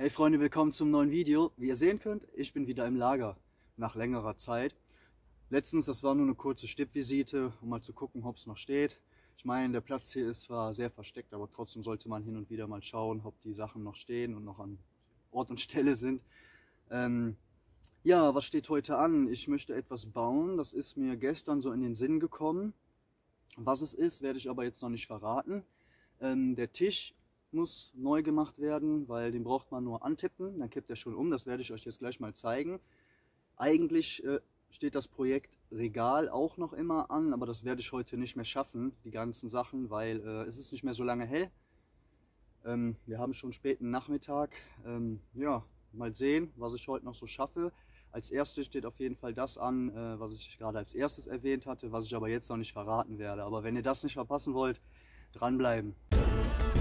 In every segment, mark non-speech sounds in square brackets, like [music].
Hey Freunde, willkommen zum neuen Video. Wie ihr sehen könnt, ich bin wieder im Lager nach längerer Zeit. Letztens, das war nur eine kurze Stippvisite, um mal zu gucken, ob es noch steht. Ich meine, der Platz hier ist zwar sehr versteckt, aber trotzdem sollte man hin und wieder mal schauen, ob die Sachen noch stehen und noch an Ort und [laughs] Stelle sind. Ähm, ja, was steht heute an? Ich möchte etwas bauen. Das ist mir gestern so in den Sinn gekommen. Was es ist, werde ich aber jetzt noch nicht verraten. Ähm, der Tisch muss neu gemacht werden, weil den braucht man nur antippen, dann kippt er schon um. Das werde ich euch jetzt gleich mal zeigen. Eigentlich äh, steht das Projekt Regal auch noch immer an, aber das werde ich heute nicht mehr schaffen, die ganzen Sachen, weil äh, es ist nicht mehr so lange hell. Ähm, wir haben schon späten Nachmittag. Ähm, ja, mal sehen, was ich heute noch so schaffe. Als erstes steht auf jeden Fall das an, äh, was ich gerade als erstes erwähnt hatte, was ich aber jetzt noch nicht verraten werde. Aber wenn ihr das nicht verpassen wollt, dranbleiben. Ja,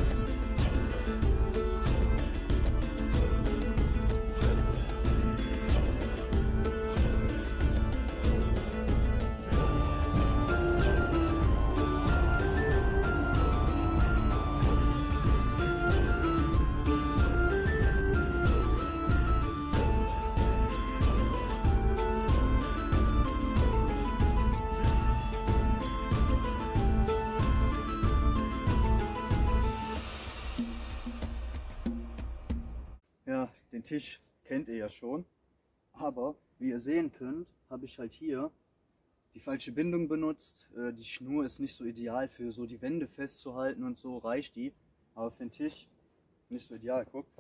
Tisch kennt ihr ja schon. Aber wie ihr sehen könnt, habe ich halt hier die falsche Bindung benutzt. Äh, Die Schnur ist nicht so ideal für so die Wände festzuhalten und so reicht die. Aber für den Tisch nicht so ideal. Guckt.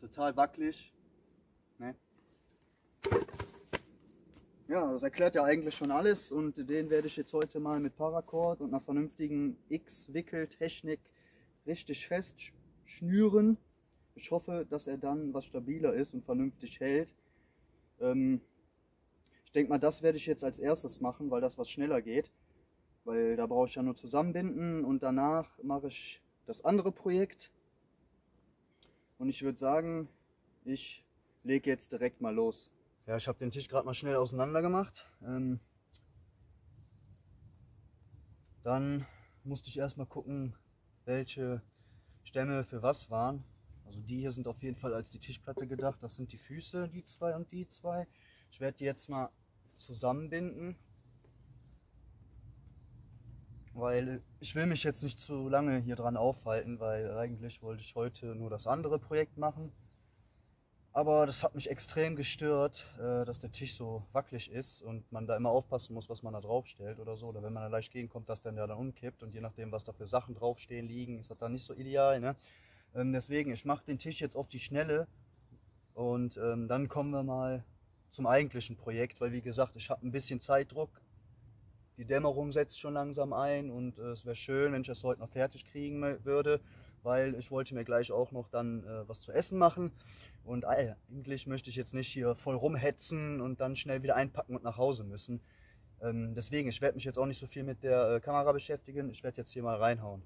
Total wackelig. Ne? Ja, das erklärt ja eigentlich schon alles und den werde ich jetzt heute mal mit Paracord und einer vernünftigen X-Wickeltechnik richtig fest sch- schnüren. Ich hoffe, dass er dann was stabiler ist und vernünftig hält. Ähm, ich denke mal, das werde ich jetzt als erstes machen, weil das was schneller geht. Weil da brauche ich ja nur zusammenbinden und danach mache ich das andere Projekt. Und ich würde sagen, ich lege jetzt direkt mal los. Ja, ich habe den Tisch gerade mal schnell auseinander gemacht. Ähm, dann musste ich erstmal gucken, welche Stämme für was waren. Also die hier sind auf jeden Fall als die Tischplatte gedacht. Das sind die Füße, die zwei und die zwei. Ich werde die jetzt mal zusammenbinden. Weil ich will mich jetzt nicht zu lange hier dran aufhalten, weil eigentlich wollte ich heute nur das andere Projekt machen. Aber das hat mich extrem gestört, äh, dass der Tisch so wackelig ist und man da immer aufpassen muss, was man da drauf stellt oder so. Oder wenn man da leicht gegenkommt, dass dann der dann umkippt und je nachdem, was da für Sachen draufstehen liegen, ist das dann nicht so ideal. Ne? Ähm, deswegen, ich mache den Tisch jetzt auf die Schnelle und ähm, dann kommen wir mal zum eigentlichen Projekt, weil wie gesagt, ich habe ein bisschen Zeitdruck. Die Dämmerung setzt schon langsam ein und äh, es wäre schön, wenn ich das heute noch fertig kriegen würde, weil ich wollte mir gleich auch noch dann äh, was zu essen machen. Und äh, eigentlich möchte ich jetzt nicht hier voll rumhetzen und dann schnell wieder einpacken und nach Hause müssen. Ähm, deswegen, ich werde mich jetzt auch nicht so viel mit der äh, Kamera beschäftigen. Ich werde jetzt hier mal reinhauen.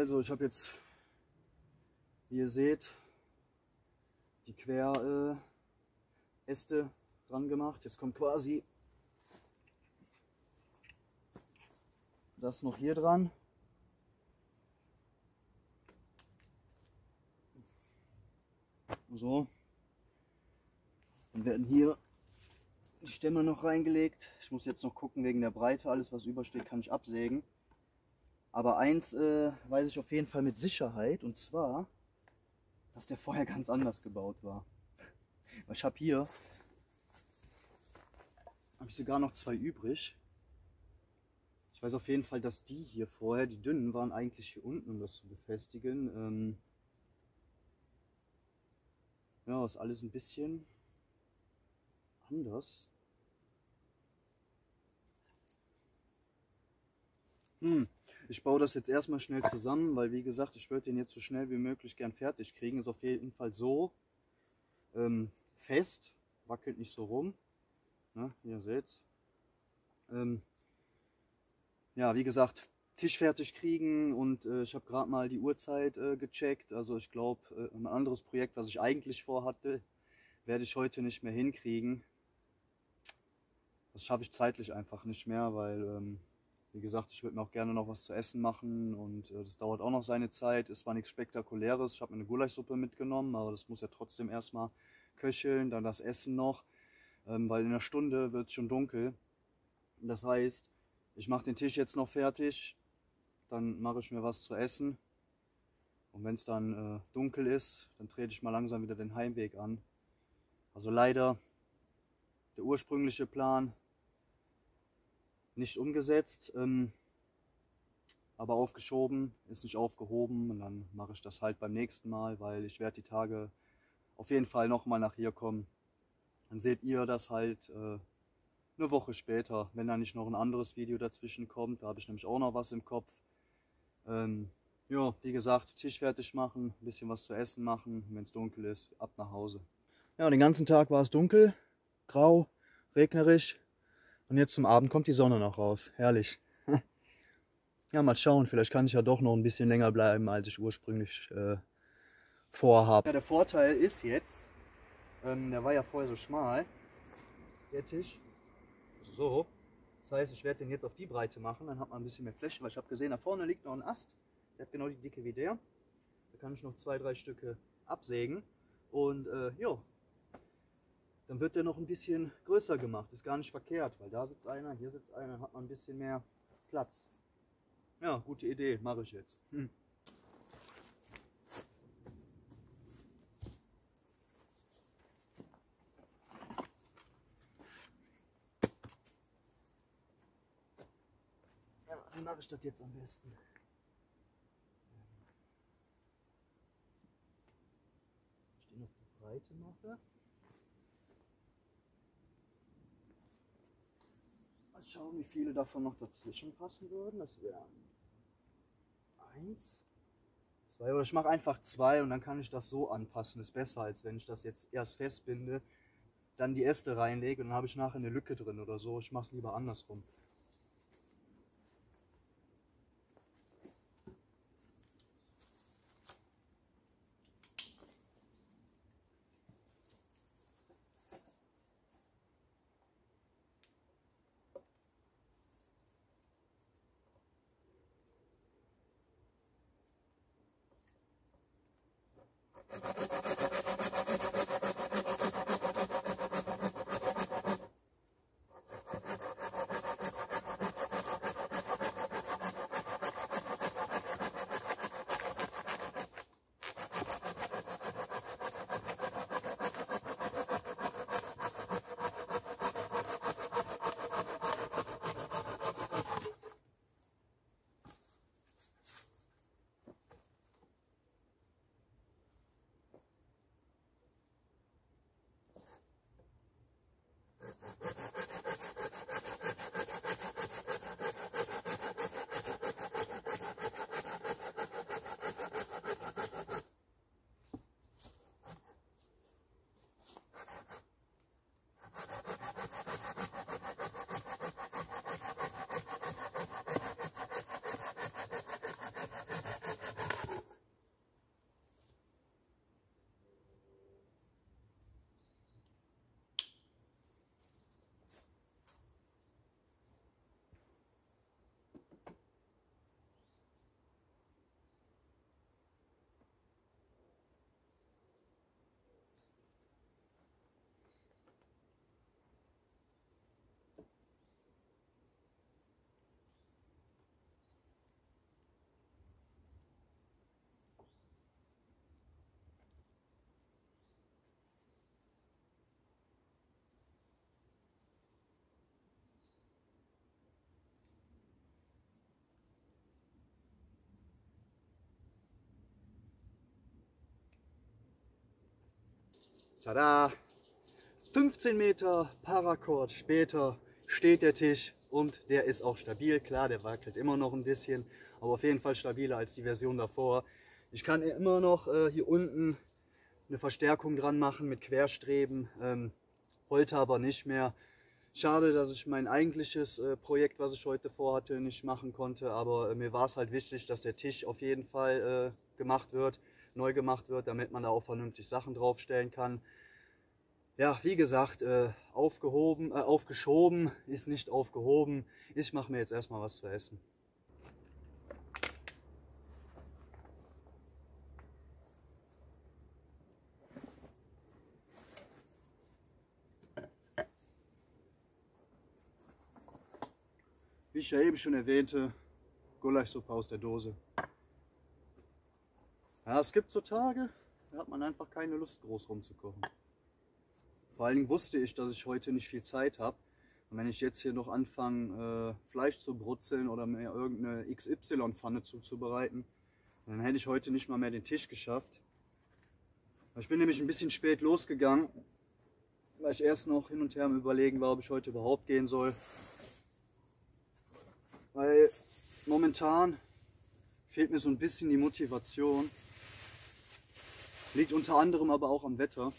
Also ich habe jetzt, wie ihr seht, die Queräste äh, dran gemacht. Jetzt kommt quasi das noch hier dran. So. Dann werden hier die Stämme noch reingelegt. Ich muss jetzt noch gucken wegen der Breite. Alles was übersteht kann ich absägen. Aber eins äh, weiß ich auf jeden Fall mit Sicherheit. Und zwar, dass der vorher ganz anders gebaut war. Ich habe hier habe ich sogar noch zwei übrig. Ich weiß auf jeden Fall, dass die hier vorher, die dünnen, waren eigentlich hier unten, um das zu befestigen. Ähm ja, ist alles ein bisschen anders. Hm. Ich baue das jetzt erstmal schnell zusammen, weil wie gesagt, ich würde den jetzt so schnell wie möglich gern fertig kriegen. Ist auf jeden Fall so ähm, fest, wackelt nicht so rum. Ne, ihr seht ähm, Ja, wie gesagt, Tisch fertig kriegen und äh, ich habe gerade mal die Uhrzeit äh, gecheckt. Also ich glaube, äh, ein anderes Projekt, was ich eigentlich vorhatte, werde ich heute nicht mehr hinkriegen. Das schaffe ich zeitlich einfach nicht mehr, weil, ähm, wie gesagt, ich würde mir auch gerne noch was zu essen machen und äh, das dauert auch noch seine Zeit. Es war nichts Spektakuläres. Ich habe mir eine Gulaschsuppe mitgenommen, aber das muss ja trotzdem erstmal köcheln, dann das Essen noch ähm, weil in einer Stunde wird es schon dunkel. Das heißt, ich mache den Tisch jetzt noch fertig, dann mache ich mir was zu essen. Und wenn es dann äh, dunkel ist, dann trete ich mal langsam wieder den Heimweg an. Also leider der ursprüngliche Plan nicht umgesetzt, ähm, aber aufgeschoben, ist nicht aufgehoben und dann mache ich das halt beim nächsten Mal, weil ich werde die Tage auf jeden Fall nochmal nach hier kommen. Dann seht ihr das halt äh, eine Woche später, wenn da nicht noch ein anderes Video dazwischen kommt. Da habe ich nämlich auch noch was im Kopf. Ähm, ja, wie gesagt, Tisch fertig machen, ein bisschen was zu essen machen. Wenn es dunkel ist, ab nach Hause. Ja, den ganzen Tag war es dunkel, grau, regnerisch. Und jetzt zum Abend kommt die Sonne noch raus. Herrlich. [laughs] Ja, mal schauen. Vielleicht kann ich ja doch noch ein bisschen länger bleiben, als ich ursprünglich äh, vorhabe. Ja, der Vorteil ist jetzt, ähm, der war ja vorher so schmal, der Tisch. So. Das heißt, ich werde den jetzt auf die Breite machen, dann hat man ein bisschen mehr Fläche, weil ich habe gesehen, da vorne liegt noch ein Ast. Der hat genau die Dicke wie der. Da kann ich noch zwei, drei Stücke absägen. Und äh, jo, dann wird der noch ein bisschen größer gemacht. Ist gar nicht verkehrt, weil da sitzt einer, hier sitzt einer, dann hat man ein bisschen mehr Platz. Ja, gute Idee, mache ich jetzt. Hm. Wie mache ich das jetzt am besten? Ich den auf die Breite mache. Mal schauen, wie viele davon noch dazwischen passen würden. Das wären eins, zwei oder ich mache einfach zwei und dann kann ich das so anpassen. Ist besser, als wenn ich das jetzt erst festbinde, dann die Äste reinlege und dann habe ich nachher eine Lücke drin oder so. Ich mache es lieber andersrum. Tada! 15 Meter Paracord später steht der Tisch und der ist auch stabil. Klar, der wackelt immer noch ein bisschen, aber auf jeden Fall stabiler als die Version davor. Ich kann immer noch äh, hier unten eine Verstärkung dran machen mit Querstreben, ähm, heute aber nicht mehr. Schade, dass ich mein eigentliches äh, Projekt, was ich heute vorhatte, nicht machen konnte, aber äh, mir war es halt wichtig, dass der Tisch auf jeden Fall äh, gemacht wird, neu gemacht wird, damit man da auch vernünftig Sachen draufstellen kann. Ja, wie gesagt, äh, aufgehoben, äh, aufgeschoben ist nicht aufgehoben. Ich mache mir jetzt erstmal was zu essen. Wie ich ja eben schon erwähnte, Gulaschsuppe aus der Dose. Ja, es gibt so Tage, da hat man einfach keine Lust groß rumzukochen. Vor allen Dingen wusste ich, dass ich heute nicht viel Zeit habe. Und wenn ich jetzt hier noch anfange, äh, Fleisch zu brutzeln oder mir irgendeine XY-Pfanne zuzubereiten, dann hätte ich heute nicht mal mehr den Tisch geschafft. Ich bin nämlich ein bisschen spät losgegangen, weil ich erst noch hin und her am überlegen war, ob ich heute überhaupt gehen soll. Weil momentan fehlt mir so ein bisschen die Motivation. Liegt unter anderem aber auch am Wetter.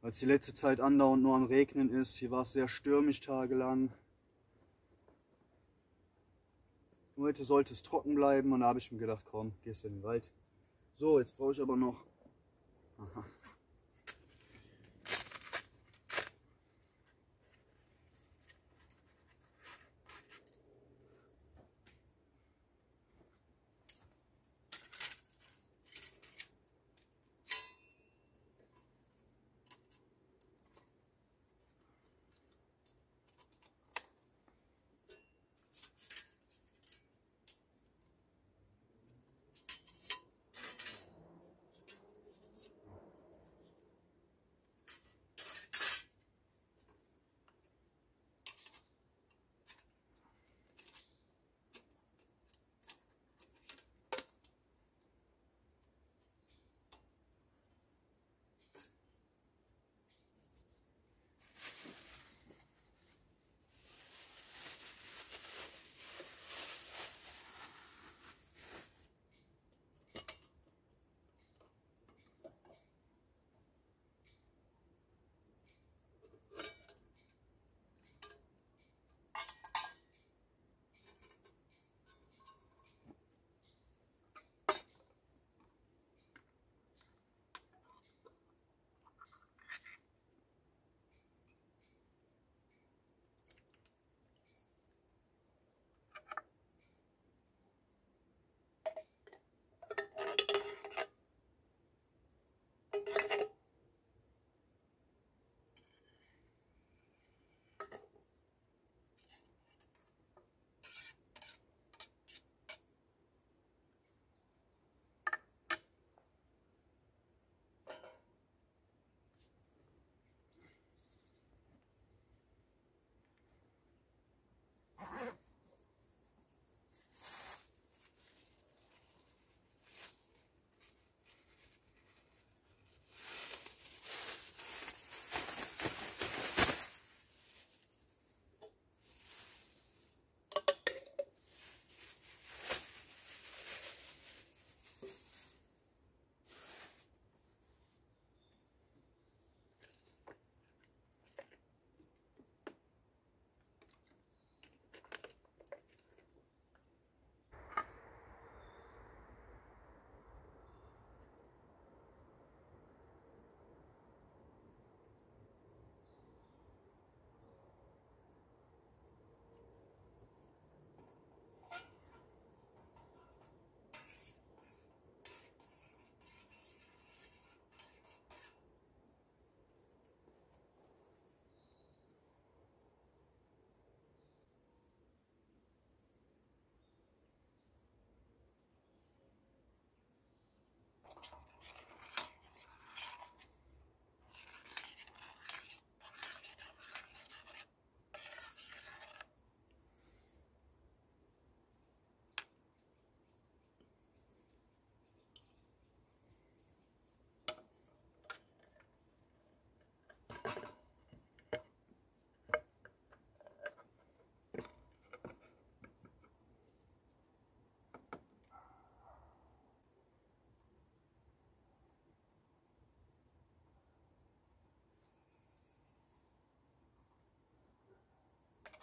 Weil es die letzte Zeit andauernd nur am Regnen ist. Hier war es sehr stürmisch tagelang. Heute sollte es trocken bleiben und da habe ich mir gedacht, komm, gehst in den Wald. So, jetzt brauche ich aber noch... Aha.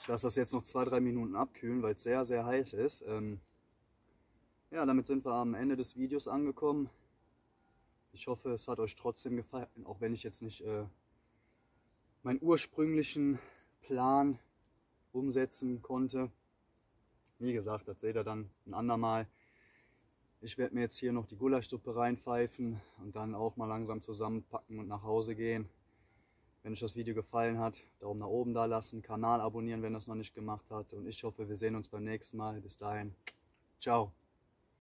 Ich lasse das jetzt noch zwei, drei Minuten abkühlen, weil es sehr, sehr heiß ist. Ähm ja, damit sind wir am Ende des Videos angekommen. Ich hoffe, es hat euch trotzdem gefallen, auch wenn ich jetzt nicht äh, meinen ursprünglichen Plan umsetzen konnte. Wie gesagt, das seht ihr dann ein andermal. Ich werde mir jetzt hier noch die Gulaschsuppe reinpfeifen und dann auch mal langsam zusammenpacken und nach Hause gehen. Wenn euch das Video gefallen hat, Daumen nach oben da lassen, Kanal abonnieren, wenn ihr das noch nicht gemacht habt. Und ich hoffe, wir sehen uns beim nächsten Mal. Bis dahin, ciao.